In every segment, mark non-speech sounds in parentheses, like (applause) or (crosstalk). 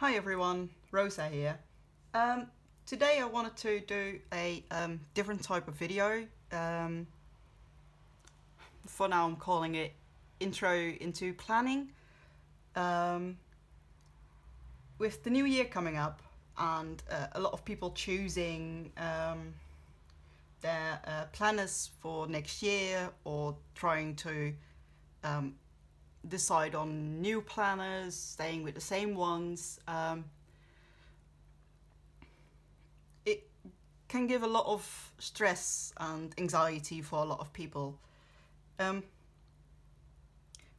Hi everyone, Rosa here. Um, today I wanted to do a um, different type of video. Um, for now I'm calling it Intro into Planning. Um, with the new year coming up and uh, a lot of people choosing um, their uh, planners for next year or trying to um, decide on new planners, staying with the same ones. Um, it can give a lot of stress and anxiety for a lot of people. Um,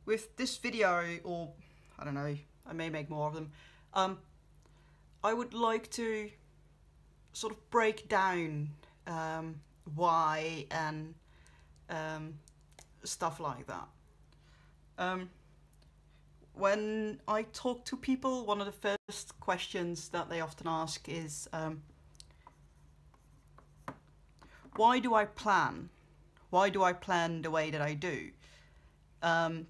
with this video, or I don't know, I may make more of them, um, I would like to sort of break down um, why and um, stuff like that. Um, when I talk to people, one of the first questions that they often ask is, um, why do I plan? Why do I plan the way that I do? Um,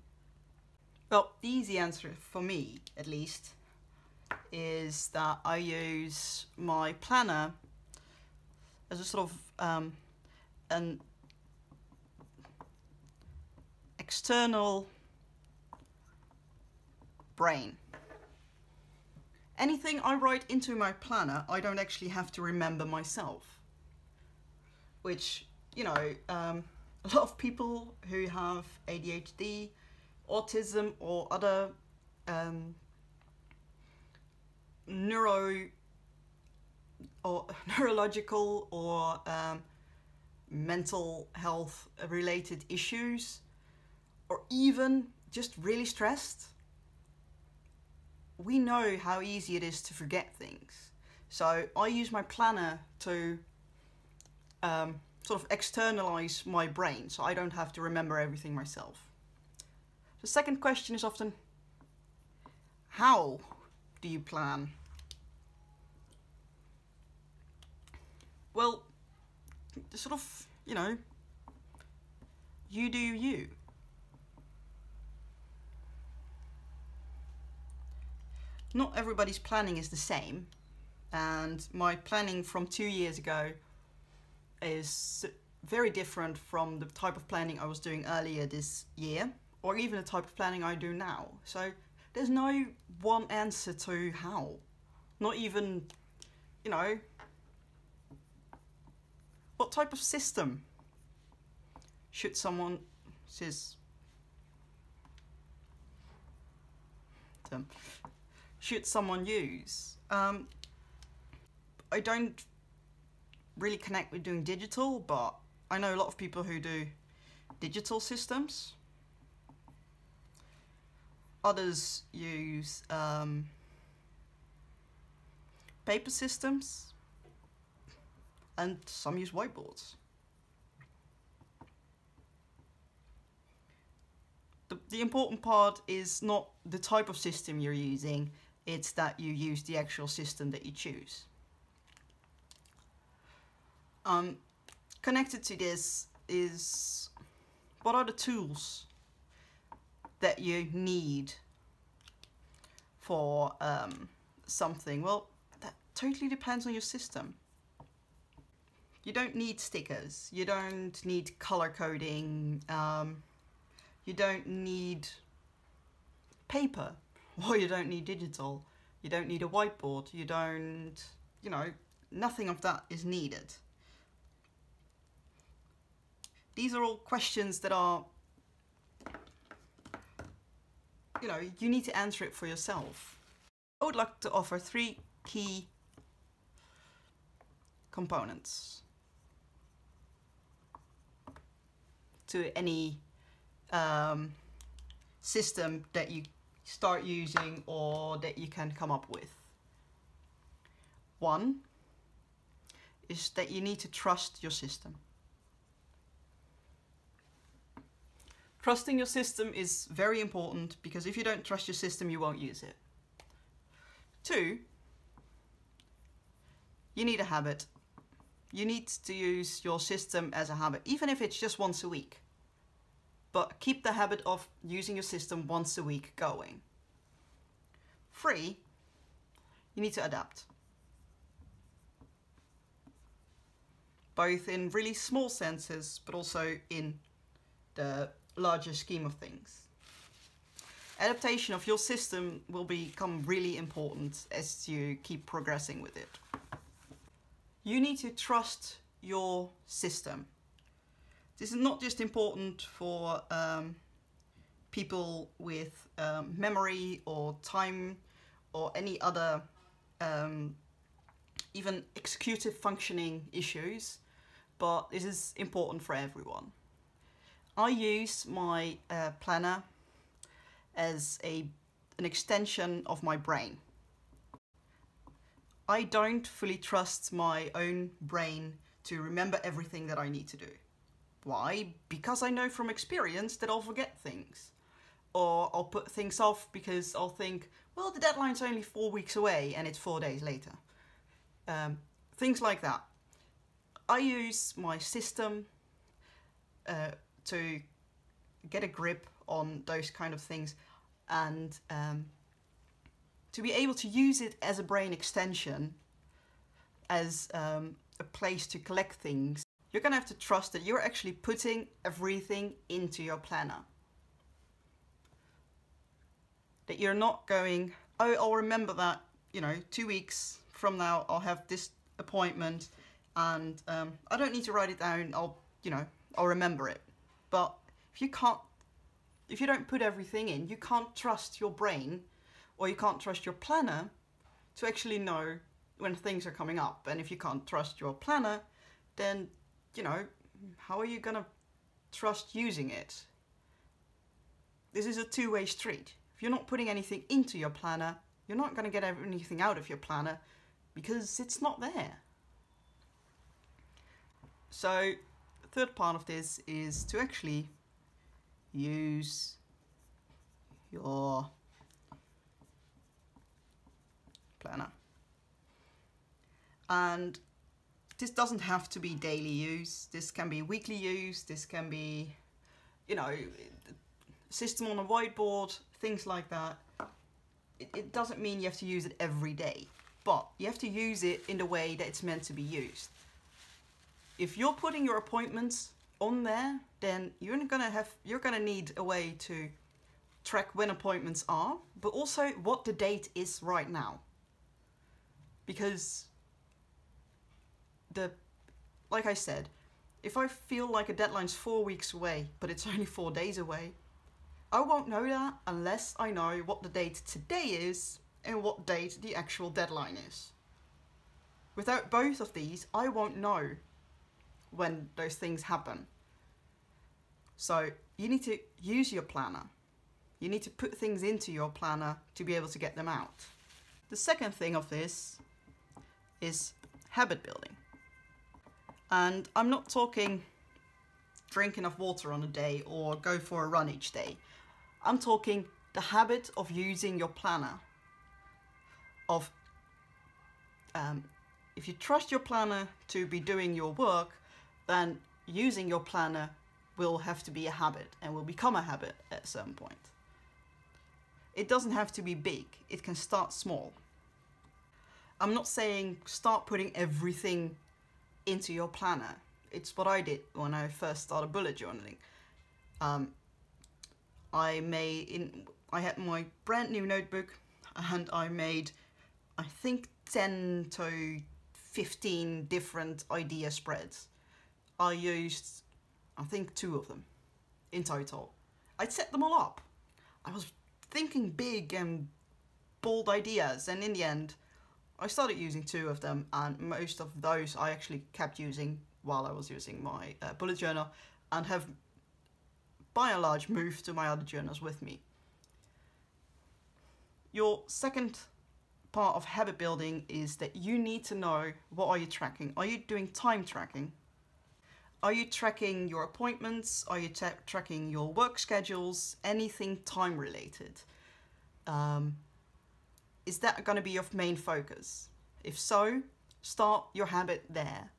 well, the easy answer for me, at least, is that I use my planner as a sort of um, an external brain. Anything I write into my planner, I don't actually have to remember myself. Which, you know, um, (laughs) a lot of people who have ADHD, autism, or other um, neuro or (laughs) neurological or um, mental health related issues, or even just really stressed, we know how easy it is to forget things. So I use my planner to um, sort of externalize my brain so I don't have to remember everything myself. The second question is often how do you plan? Well, sort of, you know, you do you. Not everybody's planning is the same, and my planning from two years ago is very different from the type of planning I was doing earlier this year, or even the type of planning I do now. So there's no one answer to how. Not even, you know, what type of system should someone says should someone use? Um, I don't really connect with doing digital, but I know a lot of people who do digital systems. Others use um, paper systems and some use whiteboards. The, the important part is not the type of system you're using, it's that you use the actual system that you choose. Um, connected to this is what are the tools that you need for um, something? Well, that totally depends on your system. You don't need stickers, you don't need color coding, um, you don't need paper, or you don't need digital, you don't need a whiteboard, you don't, you know, nothing of that is needed. These are all questions that are, you know, you need to answer it for yourself. I would like to offer three key components to any um, system that you start using or that you can come up with. One is that you need to trust your system. Trusting your system is very important because if you don't trust your system, you won't use it. Two, you need a habit. You need to use your system as a habit, even if it's just once a week. But keep the habit of using your system once a week going. Three, you need to adapt. Both in really small senses, but also in the larger scheme of things. Adaptation of your system will become really important as you keep progressing with it. You need to trust your system. This is not just important for um, people with um, memory or time or any other um, even executive functioning issues, but this is important for everyone. I use my uh, planner as a an extension of my brain. I don't fully trust my own brain to remember everything that I need to do. Why? Because I know from experience that I'll forget things. Or I'll put things off because I'll think, well, the deadline's only four weeks away and it's four days later. Um, things like that. I use my system uh, to get a grip on those kind of things and um, to be able to use it as a brain extension, as um, a place to collect things, you're gonna have to trust that you're actually putting everything into your planner. That you're not going, oh, I'll remember that, you know, two weeks from now I'll have this appointment and um, I don't need to write it down, I'll, you know, I'll remember it. But if you can't, if you don't put everything in, you can't trust your brain or you can't trust your planner to actually know when things are coming up. And if you can't trust your planner, then, you know, how are you to trust using it? This is a two-way street. If you're not putting anything into your planner, you're not to get anything out of your planner because it's not there. So, the third part of this is to actually use your planner. And this doesn't have to be daily use. This can be weekly use. This can be, you know, system on a whiteboard, things like that. It, it doesn't mean you have to use it every day, but you have to use it in the way that it's meant to be used. If you're putting your appointments on there, then you're gonna have you're gonna need a way to track when appointments are, but also what the date is right now because the like I said, if I feel like a deadline's four weeks away, but it's (laughs) only four days away, I won't know that unless I know what the date today is and what date the actual deadline is. Without both of these, I won't know when those things happen. So you need to use your planner. You need to put things into your planner to be able to get them out. The second thing of this is habit building. And I'm not talking drink enough water on a day or go for a run each day. I'm talking the habit of using your planner. Of um, if you trust your planner to be doing your work, then using your planner will have to be a habit and will become a habit at some point. It doesn't have to be big, it can start small. I'm not saying start putting everything into your planner. It's what I did when I first started bullet journaling. Um, I made in I had my brand new notebook and I made I think 10 to 15 different idea spreads. I used I think two of them in total. I'd set them all up. I was thinking big and bold ideas and in the end I started using two of them and most of those I actually kept using while I was using my uh, bullet journal and have by and large moved to my other journals with me. Your second part of habit building is that you need to know what are you tracking. Are you doing time tracking? Are you tracking your appointments? Are you tracking your work schedules? Anything time related? Um, is that going to be your main focus? If so, start your habit there.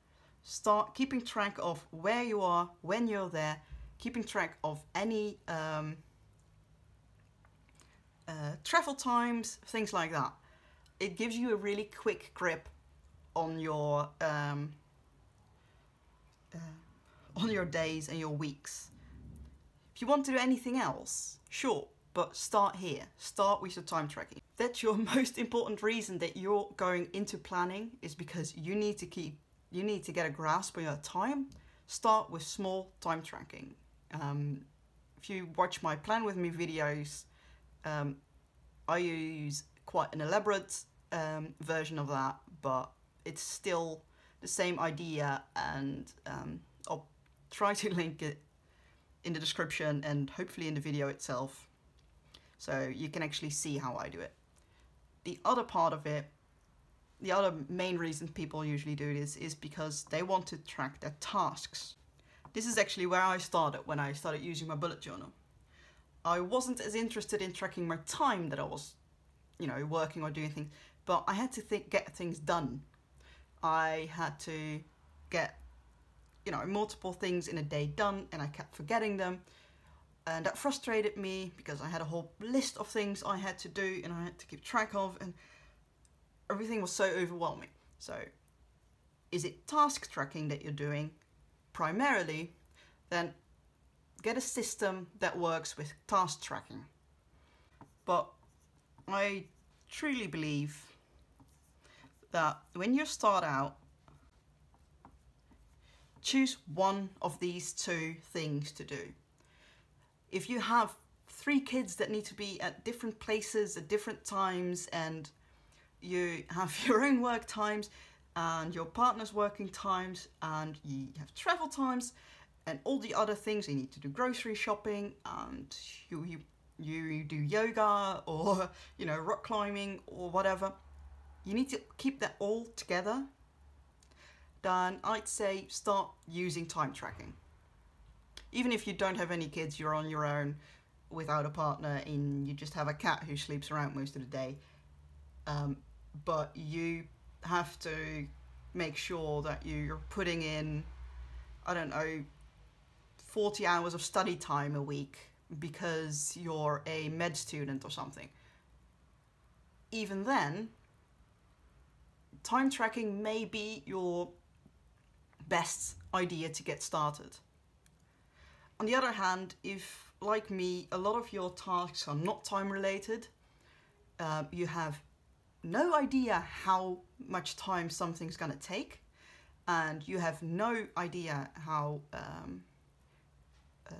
Start keeping track of where you are, when you're there, keeping track of any um, uh, travel times, things like that. it gives you a really quick grip on your um, uh, on your days and your weeks. If you want to do anything else, sure, but start here. Start with your time tracking. That's your (laughs) most important reason that you're going into planning is because you need to keep you need to get a grasp on your time. Start with small time tracking. Um, if you watch my plan with me videos, um, I use quite an elaborate um, version of that, but it's still the same idea and um, I'll try to (laughs) link it in the description and hopefully in the video itself so you can actually see how I do it. The other part of it, the other main reason people usually do this is because they want to track their tasks. This is actually where I started when I started using my bullet journal. I wasn't as interested in tracking my time that I was, you know, working or doing things, but I had to think, get things done. I had to get, you know, multiple things in a day done and I kept forgetting them. And that frustrated me because I had a whole list of things I had to do and I had to keep track of and everything was so overwhelming. So is it task tracking that you're doing primarily? Then get a system that works with task tracking. But I truly believe that when you start out, choose one of these two things to do. If you have three kids that need to be at different places at different times and you have (laughs) your own work times and your partner's working times and you have travel times and all the other things you need to do grocery shopping and you, you you do yoga or (laughs) you know rock climbing or whatever you need to keep that all together then I'd say start using time tracking even if you don't have any kids you're on your own without a partner and you just have a cat who sleeps around most of the day um, but you have to make sure that you're putting in I don't know 40 hours of study time a week because you're a med student or something. Even then, time tracking may be your best idea to get started. On the other hand, if, like me, a lot of your tasks are not time related, uh, you have no idea how much time something's gonna take, and you have no idea how um, uh,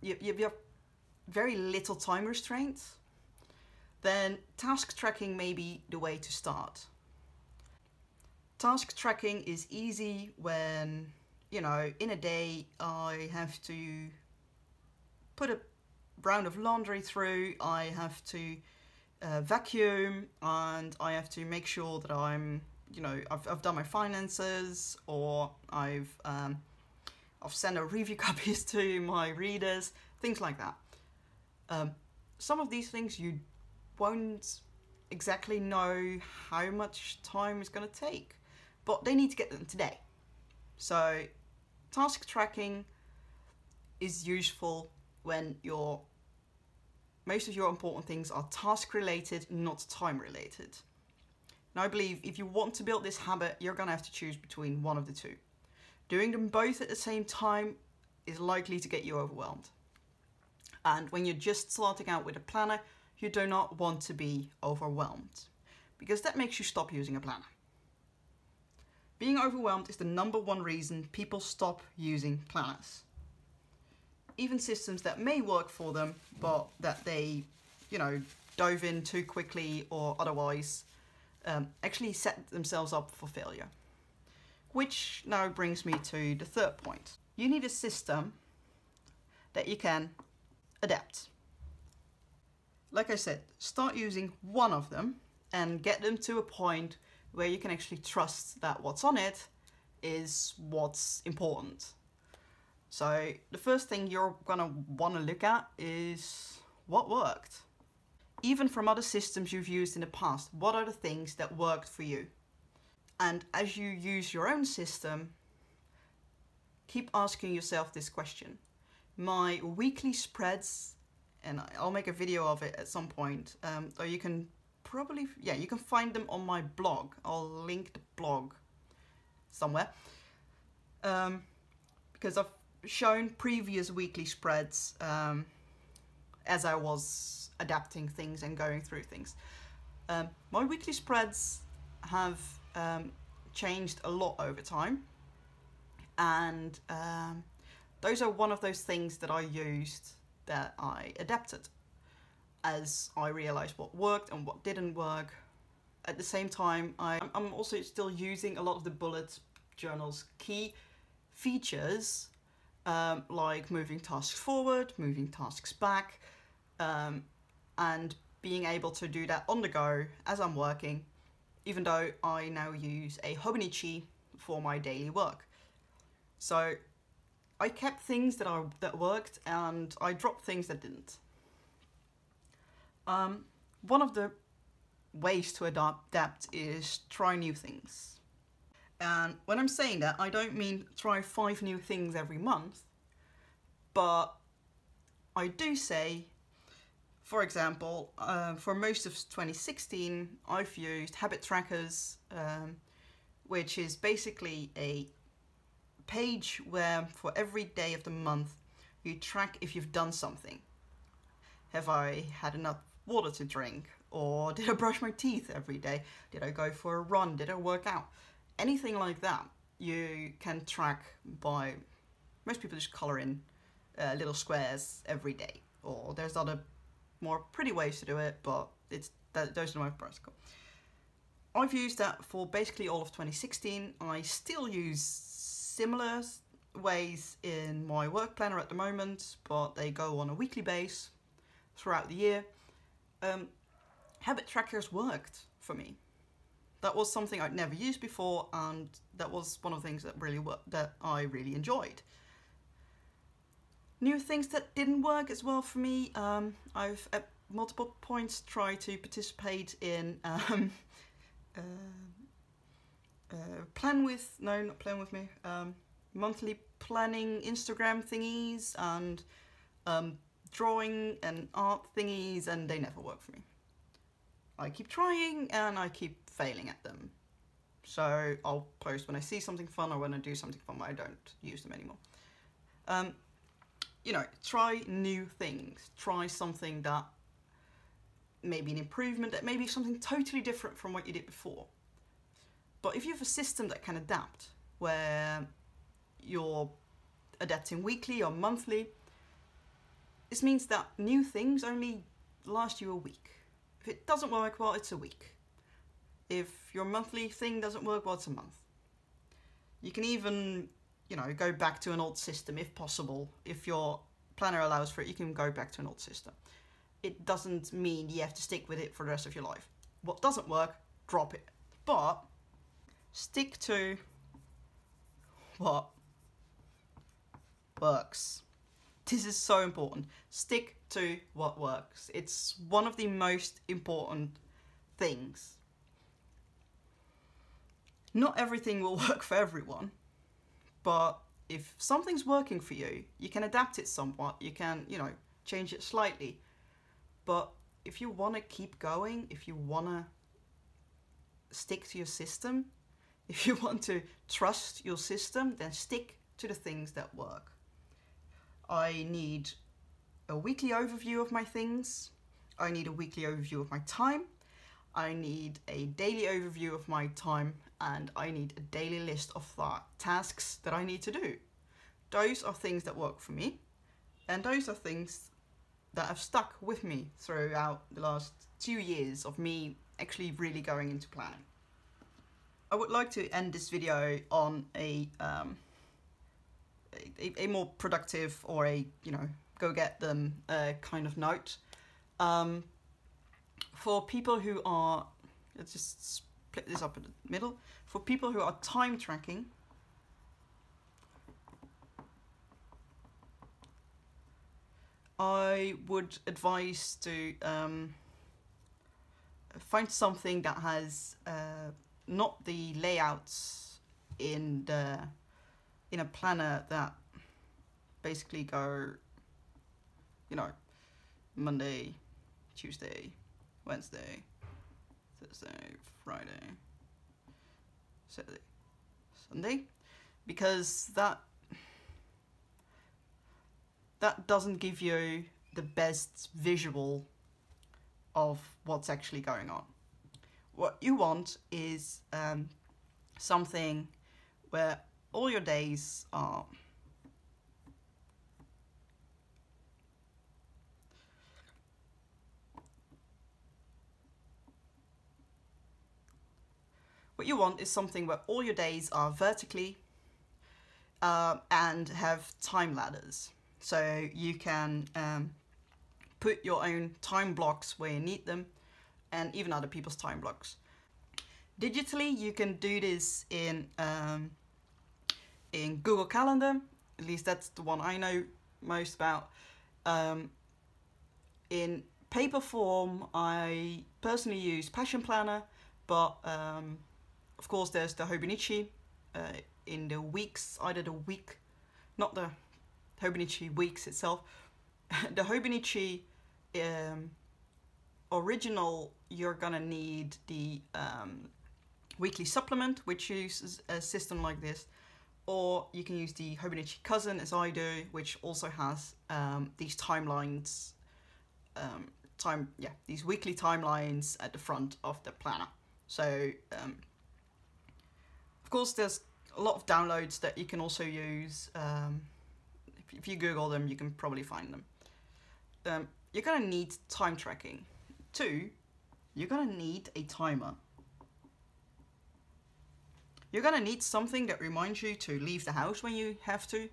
you, you have very little time restraints, then task tracking may be the way to start. Task tracking is easy when, you know, in a day I have to put a round of laundry through, I have to uh, vacuum, and I have to make sure that I'm, you know, I've, I've done my finances or I've um, I've sent a review (laughs) copies to my readers, things like that. Um, some of these things you won't exactly know how much time is going to take, but they need to get them today. So, task tracking is useful when your most of your important things are task related, not time related. Now, I believe if you want to build this habit, you're going to have to choose between one of the two. Doing them both at the same time is likely to get you overwhelmed. And when you're just starting out with a planner, you do not want to be overwhelmed because that makes you stop using a planner. Being overwhelmed is the number one reason people stop using planners. Even systems that may work for them, but that they, you know, dove in too quickly or otherwise, um, actually set themselves up for failure. Which now brings me to the third point. You need a system that you can adapt. Like I said, start using one of them and get them to a point where you can actually trust that what's on it is what's important. So the first thing you're gonna wanna look at is what worked. Even from other systems you've used in the past, what are the things that worked for you? And as you use your own system, keep asking yourself this question. My weekly spreads, and I'll make a video of it at some point, um, or you can probably yeah you can find them on my blog. I'll link the blog somewhere um, because I've shown previous weekly spreads um, as I was adapting things and going through things. Um, my weekly spreads have um, changed a lot over time, and um, those are one of those things that I used that I adapted as I realized what worked and what didn't work. At the same time, I, I'm also still using a lot of the bullet journal's key features um, like moving tasks forward, moving tasks back, um, and being able to do that on the go as I'm working, even though I now use a Hobonichi for my daily work. So I kept things that are that worked and I dropped things that didn't. Um, one of the ways to adapt is try new things. And when I'm saying that, I don't mean try five new things every month, but I do say, for example, uh, for most of 2016, I've used habit trackers, um, which is basically a page where for every day of the month you track if you've done something. Have I had enough water to drink? Or (laughs) did I brush my teeth every day? Did I go for a run? Did I work out? Anything like that you can track by, most people just colour in uh, little squares every day. Or there's other more pretty ways to do it, but it's that, those are my practical. I've used that for basically all of 2016. I still use similar ways in my work planner at the moment, but they go on a weekly base throughout the year. Um, habit trackers worked for me. That was something I'd never used before, and that was one of the things that really that I really enjoyed. New things that didn't work as well for me. Um, I've at multiple points tried to participate in (laughs) um, uh, uh, plan with no, not plan with me. Um, monthly planning Instagram thingies and um, drawing and art thingies, and they never work for me. I keep trying and I keep failing at them. So I'll post when I see something fun or when I do something fun, I don't use them anymore. Um, you know, try new things. Try something that maybe an improvement, that maybe something totally different from what you did before. But if you have a system that can adapt, where you're adapting weekly or monthly, this means that new things only last you a week. If it doesn't work, well, it's a week. If your monthly thing doesn't work, well, it's a month. You can even, you know, go back to an old system if possible. If your planner allows for it, you can go back to an old system. It doesn't mean you have to stick with it for the rest of your life. What doesn't work, drop it. But stick to what works. This is so important. Stick to what works. It's one of the most important things. Not everything will (laughs) work for everyone, but if something's working for you, you can adapt it somewhat. You can, you know, change it slightly. But if you want to keep going, if you want to stick to your system, (laughs) if you want to trust your system, then stick to the things that work. I need a weekly overview of my things. I need a weekly overview of my time. I need a daily overview of my time and I need a daily list of the tasks that I need to do. Those are things that work for me and those are things that have stuck with me throughout the last two years of me actually really going into planning. I would like to end this video on a um, a, a, more productive or a you know go get them uh, kind of note. Um, for people who are let's just split this up in the middle. For people who are time tracking I would advise to um, find something that has uh, not the layouts in the in a planner that basically go, you know, Monday, Tuesday, Wednesday, Thursday, Friday, Saturday, Sunday, because that that doesn't give you the best visual of what's actually going on. What you want is um, something where all your days are What you want is something where all your days are vertically uh, and have time ladders. So you can um, put your own time blocks where you need them and even other people's time blocks. Digitally, you can do this in um, in Google Calendar. At least that's the one I know most about. Um, in paper form, I personally use Passion Planner, but um, of course, there's the Hobonichi uh, in the weeks, either the week, not the Hobonichi weeks itself. (laughs) the Hobonichi um, original, you're gonna need the um, weekly supplement, which uses a system like this, or you can use the Hobonichi cousin, as I do, which also has um, these timelines, um, time yeah, these weekly timelines at the front of the planner. So um, of course, there's a lot of downloads that you can also use. Um, if, if, you Google them, you can probably find them. Um, you're to need time tracking. Two, you're to need a timer. You're going to need something that reminds you to leave the house when you have to.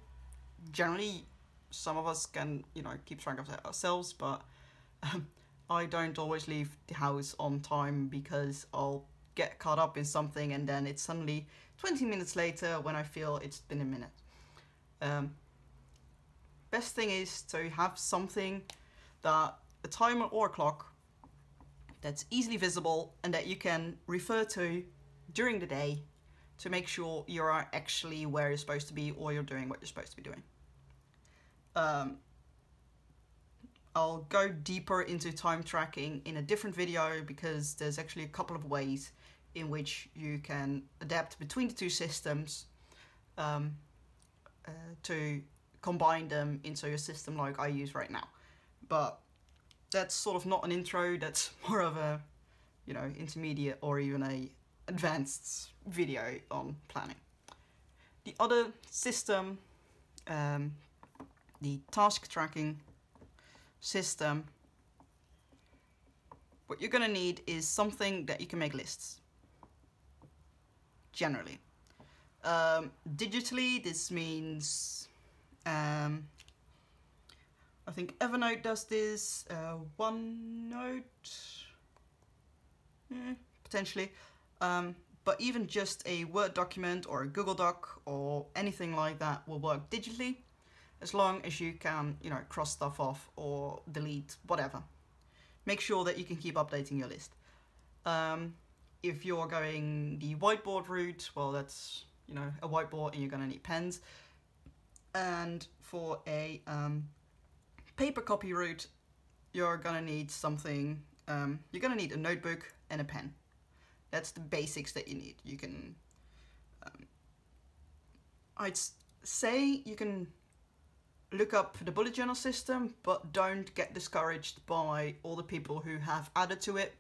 Generally, some of us can, you know, keep track of that ourselves, but um, (laughs) I don't always leave the house on time because I'll get caught up in something and then it's suddenly 20 minutes later when I feel it's been a minute. Um, best thing is to have something that a timer or a clock that's easily visible and that you can refer to during the day to make sure you are actually where you're supposed to be or you're doing what you're supposed to be doing. Um, I'll go deeper into time tracking in a different video because there's actually a couple of ways in which you can adapt between the two systems um, uh, to combine them into your system like I use right now. But that's sort of not an intro, that's (laughs) more of a, you know, intermediate or even a advanced video on planning. The other system, um, the task tracking system, what you're gonna need is something that you can make lists generally. Um, digitally, this means um, I think Evernote does this, uh, OneNote, eh, potentially, um, but even just a Word document or a Google Doc or anything like that will work digitally, as long as you can, you know, cross stuff off or delete, whatever. Make sure that you can keep updating your list. Um, if you're going the whiteboard route, well, that's, you know, a whiteboard and you're going to need pens. And for a um, paper copy route, you're going to need something, um, you're going to need a notebook and a pen. That's the basics that you need. You can, um, I'd say you can look up the bullet journal system, but don't get discouraged by all the people who have added to it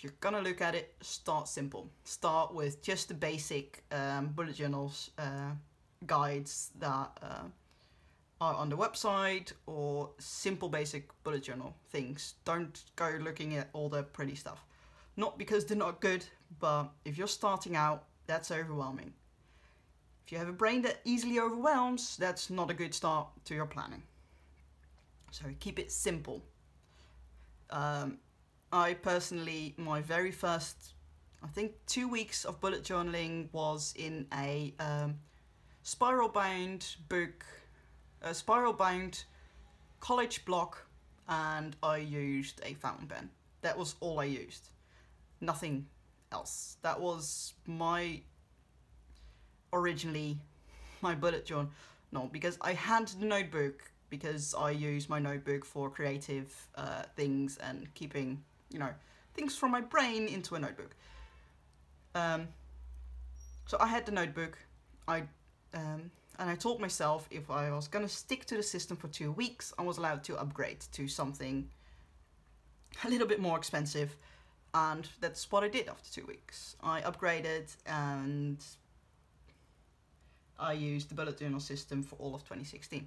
if you're gonna look at it, start simple. Start with just the basic um, bullet journals uh, guides that uh, are on the website or simple basic bullet journal things. Don't go looking at all the pretty stuff. Not because they're not good, but if you're starting out, that's overwhelming. If you have a brain that easily overwhelms, that's not a good start to your planning. So keep it simple. Um, I personally, my very first, I think, two weeks of bullet journaling was in a um, spiral bound book, a spiral bound college block, and I used a fountain pen. That was all I used. Nothing else. That was my originally my bullet journal. No, because I had the notebook because I use my notebook for creative uh, things and keeping you know, things from my brain into a notebook. Um, so I had the notebook. I um, and I told myself if I was gonna stick to the system for two weeks, I was allowed to upgrade to something a little bit more expensive, and that's what I did after two weeks. I upgraded and I used the bullet journal system for all of 2016.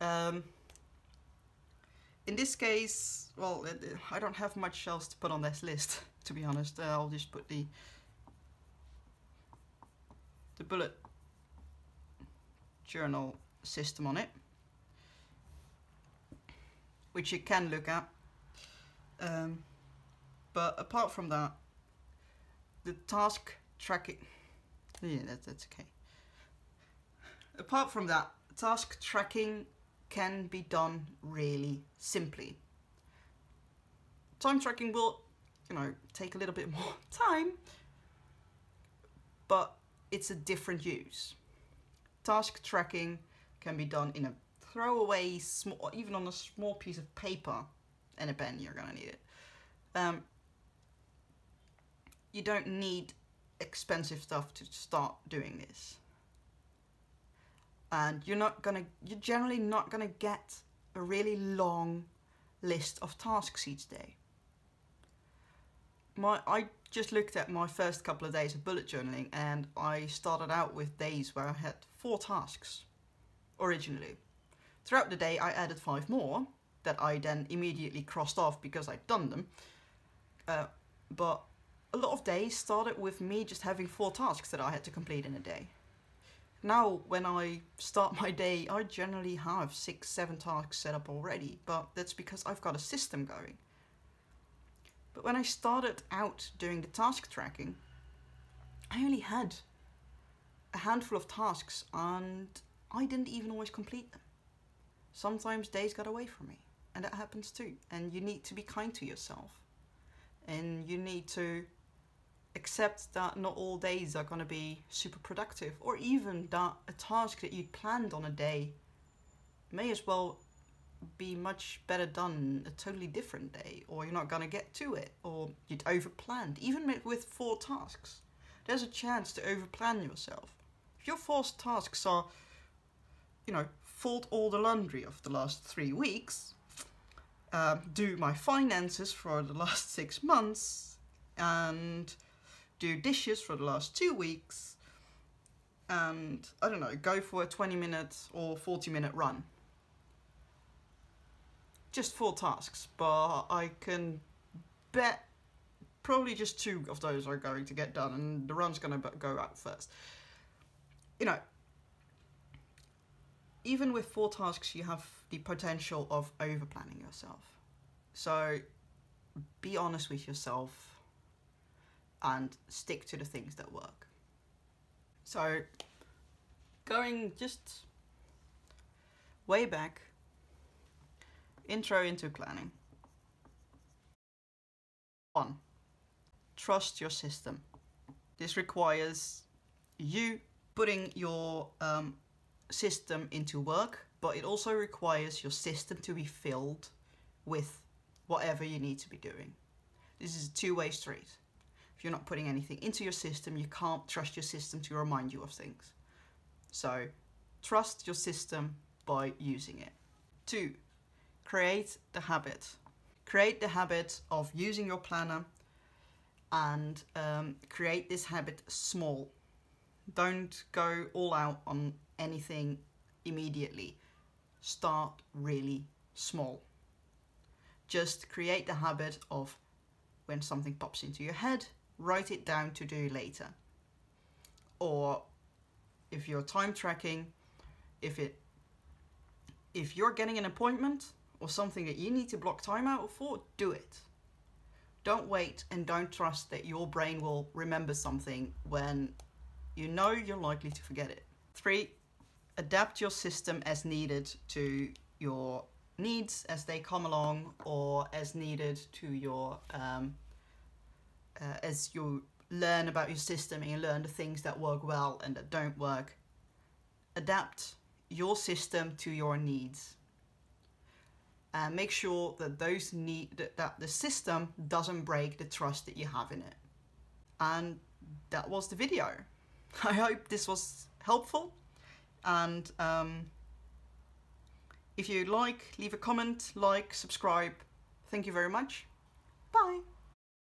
Um, in this case, well, I don't have much else to put on this list, (laughs) to be honest. Uh, I'll just put the the bullet journal system on it, which you can look at. Um, but apart from that, the task tracking, yeah, that, that's okay. Apart from that, task tracking can be done really simply. Time tracking will, you know, take a little bit more (laughs) time, but it's a different use task tracking can be done in a throwaway small, even on a small piece of paper and a pen, you're gonna need it. Um, you don't need expensive stuff to start doing this. And you're not gonna, you're generally not gonna get a really long list of tasks each day. My, I just looked at my first couple of days of bullet journaling and I started out with days where I had four tasks originally. Throughout the day, I added five more that I then immediately crossed off because I'd done them. Uh, but a lot of days started with me just having four tasks that I had to complete in a day. Now, when I start my day, I generally have six, seven tasks set up already, but that's because I've got a system going. But when I started out doing the task tracking, I only had a handful of tasks and I didn't even always complete them. Sometimes days got away from me and that happens too. And you need to be kind to yourself and you need to accept that not all days are going to be super productive or even that a task that you'd planned on a day may as well be much better done a totally different day or you're not going to get to it or you'd overplanned even with four tasks. There's a chance to overplan yourself. If your four tasks are you know fold all the laundry of the last three weeks um, do my finances for the last (laughs) six months and do dishes for the last two weeks and I don't know, go for a 20 minute or 40 minute run just four tasks, but I can bet probably just two of those are going to get done, and the run's going to go out first. You know, even with four tasks, you have the potential of over planning yourself. So be honest with yourself and stick to the things that work. So, going just way back Intro into planning. 1. Trust your system. This requires you putting your um, system into work, but it also requires your system to be filled with whatever you need to be doing. This is a two-way street. If you're not putting anything into your system, you can't trust your system to remind you of things. So, trust your system by using it. Two, create the habit. Create the habit of using your planner and um, create this habit small. Don't go all out on anything immediately. Start really small. Just create the habit of when something pops into your head, write it down to do later. Or if you're time tracking, if it if you're getting an appointment, or something that you need to block time out for, do it. Don't wait and don't trust that your brain will remember something when you know you're likely to forget it. Three, adapt your system as needed to your needs as they come along or as needed to your, um, uh, as you learn about your system and you learn the things that work well and that don't work. Adapt your system to your needs and make sure that those need that, the system doesn't break the trust that you have in it. And that was the video. (laughs) I hope this was helpful and um, if you like, leave a comment, like, subscribe. Thank you very much. Bye.